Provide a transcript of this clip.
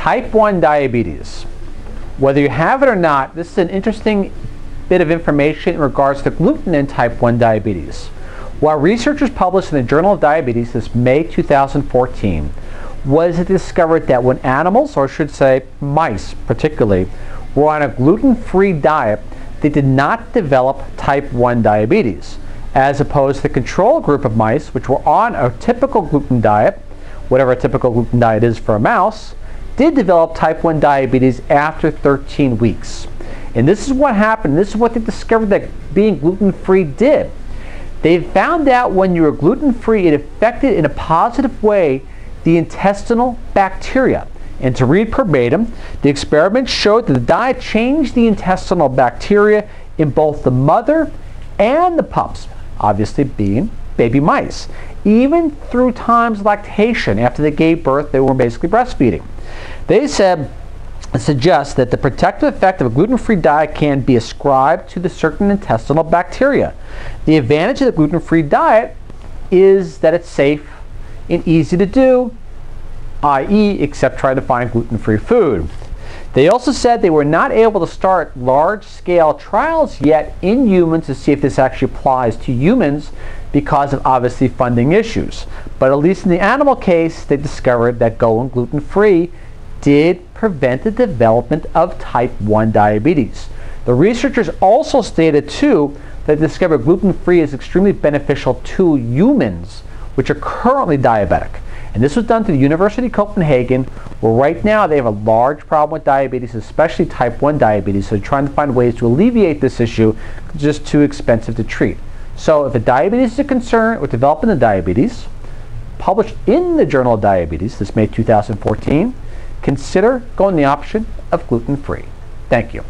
Type 1 diabetes. Whether you have it or not, this is an interesting bit of information in regards to gluten and type 1 diabetes. While researchers published in the Journal of Diabetes this May 2014 was it discovered that when animals, or I should say mice particularly, were on a gluten-free diet, they did not develop type 1 diabetes, as opposed to the control group of mice, which were on a typical gluten diet, whatever a typical gluten diet is for a mouse, did develop type 1 diabetes after 13 weeks. And this is what happened. This is what they discovered that being gluten-free did. They found out when you were gluten-free, it affected in a positive way the intestinal bacteria. And to read verbatim, the experiment showed that the diet changed the intestinal bacteria in both the mother and the pups, obviously being baby mice. Even through times lactation, after they gave birth, they were basically breastfeeding. They said suggests that the protective effect of a gluten-free diet can be ascribed to the certain intestinal bacteria. The advantage of the gluten-free diet is that it's safe and easy to do, i.e., except try to find gluten-free food. They also said they were not able to start large-scale trials yet in humans to see if this actually applies to humans because of obviously funding issues. But at least in the animal case, they discovered that going gluten-free did prevent the development of type 1 diabetes. The researchers also stated too that they discovered gluten-free is extremely beneficial to humans which are currently diabetic. And this was done through the University of Copenhagen, where right now they have a large problem with diabetes, especially type 1 diabetes. So they're trying to find ways to alleviate this issue, just too expensive to treat. So if the diabetes is a concern with developing the diabetes, published in the Journal of Diabetes, this May 2014, consider going the option of gluten-free. Thank you.